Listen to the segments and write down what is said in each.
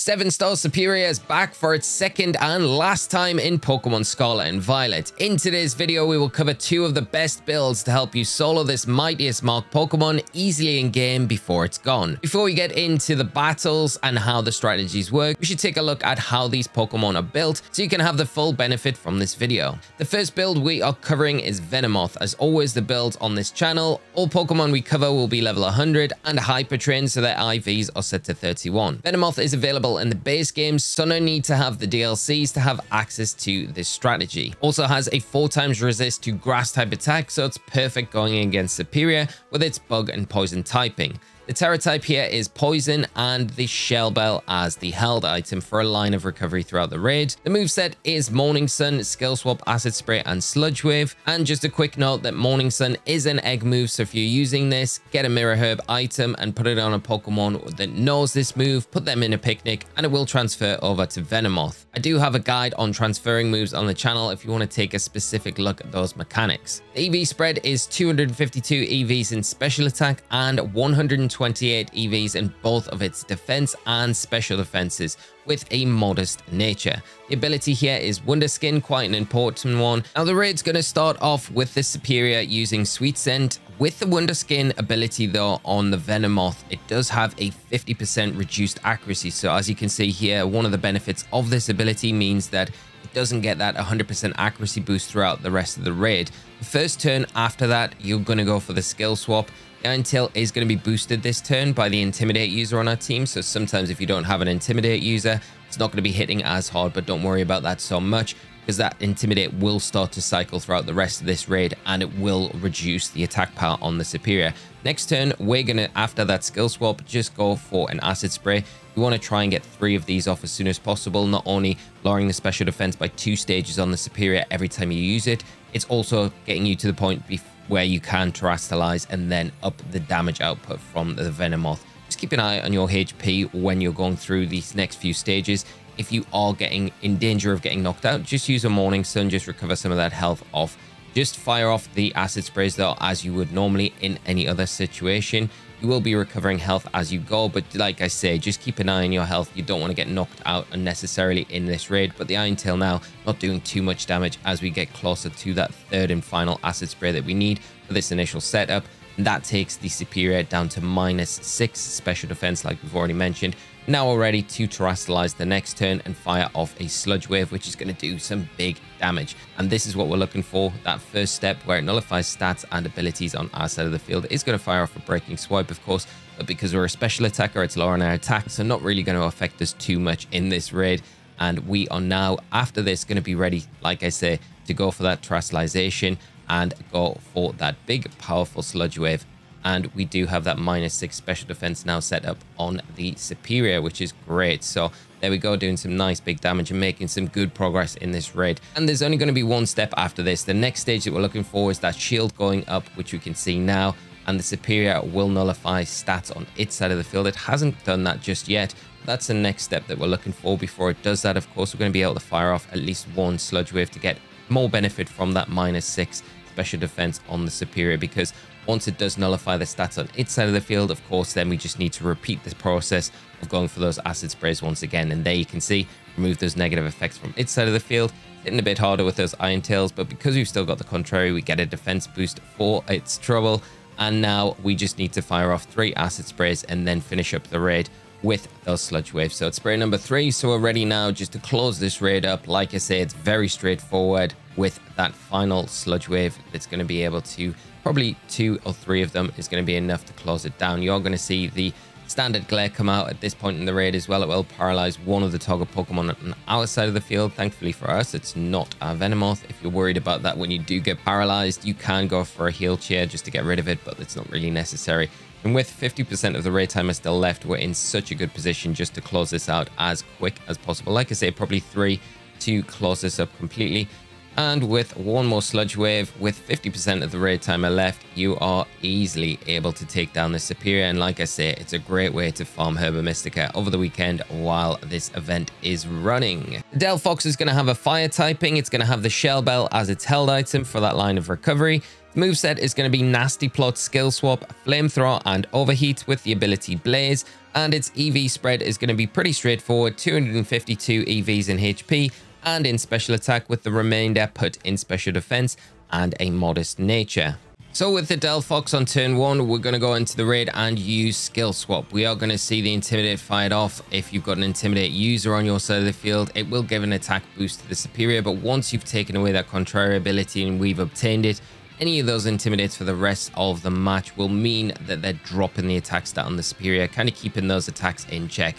7 Star Serperior is back for its second and last time in Pokemon Scarlet and Violet. In today's video, we will cover two of the best builds to help you solo this mightiest mark Pokemon easily in game before it's gone. Before we get into the battles and how the strategies work, we should take a look at how these Pokemon are built so you can have the full benefit from this video. The first build we are covering is Venomoth. As always, the builds on this channel, all Pokemon we cover will be level 100 and hyper trained so their IVs are set to 31. Venomoth is available available in the base game, so no need to have the DLCs to have access to this strategy. Also has a 4 times resist to grass type attack, so it's perfect going against Serperior with its bug and poison typing. The Tera type here is Poison and the Shell Bell as the held item for a line of recovery throughout the raid. The moveset is Morning Sun, Skill Swap, Acid Spray, and Sludge Wave. And just a quick note that Morning Sun is an egg move, so if you're using this, get a Mirror Herb item and put it on a Pokemon that knows this move, put them in a picnic, and it will transfer over to Venomoth. I do have a guide on transferring moves on the channel if you want to take a specific look at those mechanics. The EV spread is 252 EVs in special attack and 120 28 EVs in both of its defense and special defenses with a modest nature. The ability here is Wonder Skin, quite an important one. Now the raid's going to start off with the Serperior using Sweet Scent. With the Wonder Skin ability though on the Venomoth, it does have a 50% reduced accuracy. So as you can see here, one of the benefits of this ability means that it doesn't get that 100% accuracy boost throughout the rest of the raid. The first turn after that, you're going to go for the skill swap. Until is going to be boosted this turn by the Intimidate user on our team. So sometimes if you don't have an Intimidate user, it's not going to be hitting as hard, but don't worry about that so much because that Intimidate will start to cycle throughout the rest of this raid and it will reduce the attack power on the Serperior. Next turn, we're going to, after that skill swap, just go for an Acid Spray. You want to try and get three of these off as soon as possible, not only lowering the special defense by two stages on the Serperior every time you use it, it's also getting you to the point where you can terastallize and then up the damage output from the Venomoth. Just keep an eye on your HP when you're going through these next few stages. If you are getting in danger of getting knocked out, just use a Morning Sun, just recover some of that health off. Just fire off the acid sprays though, as you would normally in any other situation. You will be recovering health as you go, but like I say, just keep an eye on your health. You don't want to get knocked out unnecessarily in this raid, but the Iron Tail now not doing too much damage as we get closer to that third and final acid spray that we need for this initial setup. And that takes the Serperior down to minus 6 special defense, like we've already mentioned. Now we're ready to terastallize the next turn and fire off a Sludge Wave, which is going to do some big damage. And this is what we're looking for. That first step where it nullifies stats and abilities on our side of the field is going to fire off a Breaking Swipe, of course. But because we're a special attacker, it's lower on our attack, so not really going to affect us too much in this raid. And we are now, after this, going to be ready, like I say, to go for that terastallization and go for that big, powerful Sludge Wave and we do have that minus six special defense now set up on the Serperior which is great. So there we go doing some nice big damage and making some good progress in this raid and there's only going to be one step after this. The next stage that we're looking for is that shield going up which we can see now. And the Serperior will nullify stats on its side of the field. It hasn't done that just yet. That's the next step that we're looking for. Before it does that of course we're going to be able to fire off at least one sludge wave to get more benefit from that minus six special defense on the Serperior because once it does nullify the stats on its side of the field, of course, then we just need to repeat this process of going for those acid sprays once again. And there you can see, remove those negative effects from its side of the field. Hitting a bit harder with those Iron Tails, but because we've still got the contrary, we get a defense boost for its trouble. And now we just need to fire off three acid sprays and then finish up the raid with those sludge waves. So it's spray number three. So we're ready now just to close this raid up. Like I say, it's very straightforward with that final sludge wave that's going to be able to probably two or three of them is going to be enough to close it down. You're going to see the standard glare come out at this point in the raid as well. It will paralyze one of the target Pokemon on our side of the field. Thankfully for us, it's not our Venomoth. If you're worried about that when you do get paralyzed, you can go for a heal cheer just to get rid of it, but it's not really necessary. And with 50% of the raid timer still left, we're in such a good position just to close this out as quick as possible. Like I say, probably three to close this up completely. And with one more Sludge Wave, with 50% of the raid timer left, you are easily able to take down the Serperior. And like I say, it's a great way to farm Herba Mystica over the weekend while this event is running. The Delphox is going to have a fire typing. It's going to have the Shell Bell as its held item for that line of recovery. The moveset is going to be Nasty Plot, Skill Swap, Flamethrower, and Overheat with the ability Blaze. And its EV spread is going to be pretty straightforward, 252 EVs in HP and in special attack with the remainder put in special defense and a modest nature. So with the Delphox on turn one, we're going to go into the raid and use skill swap. We are going to see the Intimidate fired off. If you've got an Intimidate user on your side of the field, it will give an attack boost to the Serperior. But once you've taken away that Contrary ability and we've obtained it, any of those Intimidates for the rest of the match will mean that they're dropping the attack stat on the Serperior, kind of keeping those attacks in check.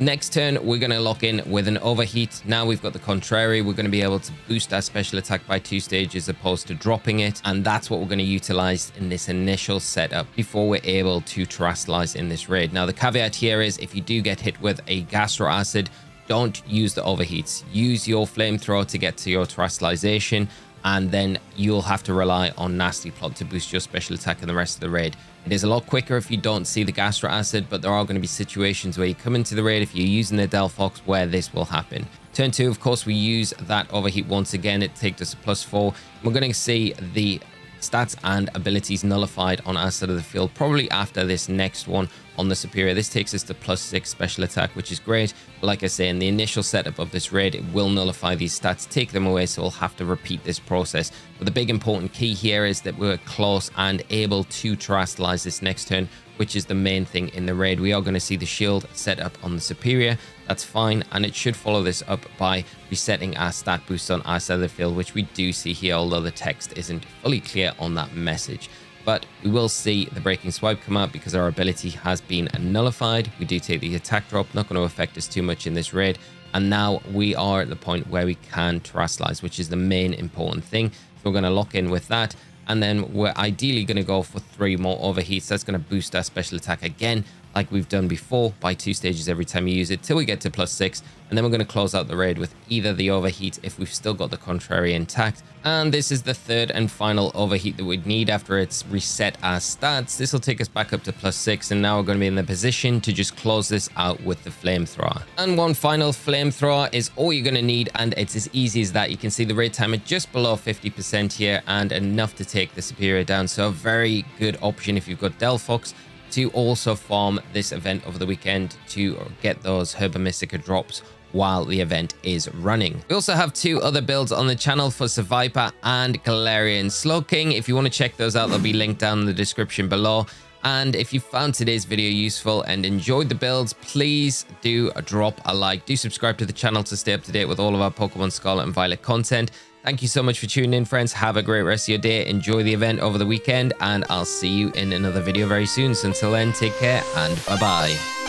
Next turn, we're going to lock in with an overheat. Now we've got the contrary. We're going to be able to boost our special attack by two stages opposed to dropping it. And that's what we're going to utilize in this initial setup before we're able to terastallize in this raid. Now, the caveat here is if you do get hit with a gastro acid, don't use the overheats. Use your flamethrower to get to your terastallization and then you'll have to rely on Nasty Plot to boost your special attack in the rest of the raid. It is a lot quicker if you don't see the Gastro Acid, but there are going to be situations where you come into the raid if you're using the Delphox where this will happen. Turn 2, of course, we use that Overheat once again. It takes us a plus 4. We're going to see the stats and abilities nullified on our side of the field probably after this next one on the Serperior. This takes us to plus six special attack which is great. Like i say in the initial setup of this raid it will nullify these stats take them away so we'll have to repeat this process. But the big important key here is that we're close and able to terastallize this next turn which is the main thing in the raid. We are going to see the shield set up on the Serperior. That's fine. And it should follow this up by resetting our stat boost on our side field, which we do see here, although the text isn't fully clear on that message. But we will see the breaking swipe come out because our ability has been nullified. We do take the attack drop, not going to affect us too much in this raid. And now we are at the point where we can terastallize, which is the main important thing. So we're going to lock in with that and then we're ideally going to go for three more overheats. That's going to boost our special attack again, like we've done before, by two stages every time you use it, till we get to plus six. And then we're going to close out the raid with either the overheat if we've still got the contrary intact. And this is the third and final overheat that we'd need after it's reset our stats. This will take us back up to plus six. And now we're going to be in the position to just close this out with the flamethrower. And one final flamethrower is all you're going to need. And it's as easy as that. You can see the raid timer just below 50% here and enough to take the Serperior down. So a very good option if you've got Delphox to also farm this event over the weekend to get those Herba Mystica drops while the event is running. We also have two other builds on the channel for Seviper and Galarian Slowking. If you want to check those out, they'll be linked down in the description below. And if you found today's video useful and enjoyed the builds, please do drop a like. Do subscribe to the channel to stay up to date with all of our Pokemon Scarlet and Violet content. Thank you so much for tuning in, friends. Have a great rest of your day. Enjoy the event over the weekend, and I'll see you in another video very soon. So until then, take care and bye-bye.